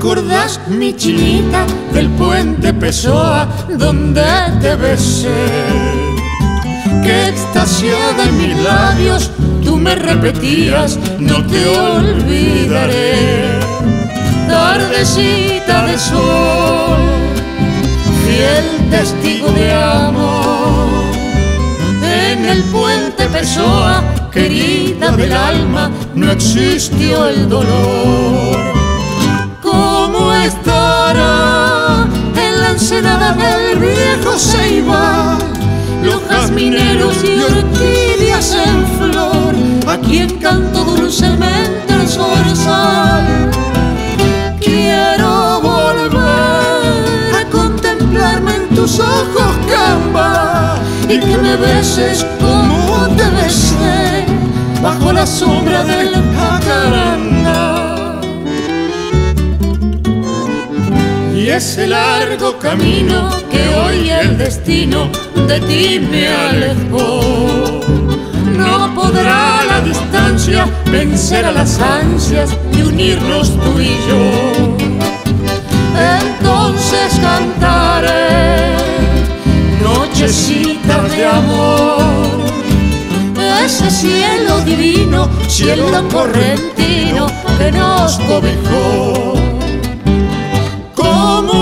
acordás, mi chinita, del puente Pessoa donde te besé? Que extasiada en mis labios tú me repetías, no te olvidaré. Tardecita de sol, fiel testigo de amor. En el puente Pessoa, querida del alma, no existió el dolor ensenada del viejo Ceibal los jazmineros y orquídeas en flor, aquí en canto dulcemente el zorzal. Quiero volver a contemplarme en tus ojos, Camba, y que me beses como te besé bajo la sombra del jacaranda. Ese largo camino que hoy el destino de ti me alejó. No podrá la distancia vencer a las ansias y unirnos tú y yo. Entonces cantaré nochecitas de amor. Ese cielo divino, cielo correntino que nos cobijó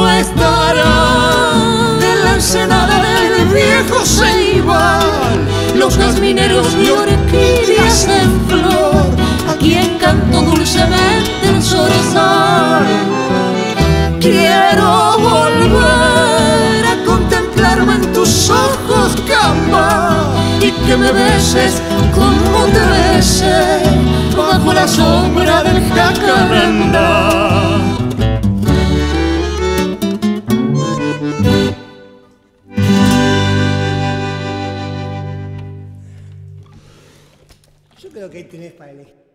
estará. En la ensenada del viejo Ceibal los jazmineros y orquídeas en flor. Aquí encanto dulcemente el zorzal quiero volver a contemplarme en tus ojos camba y que me beses como te besé bajo la sombra Creo que tenés para elegir.